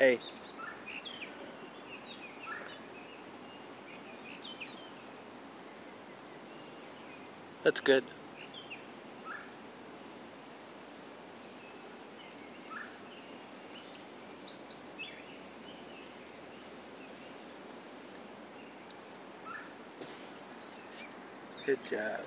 Hey. That's good. Good job.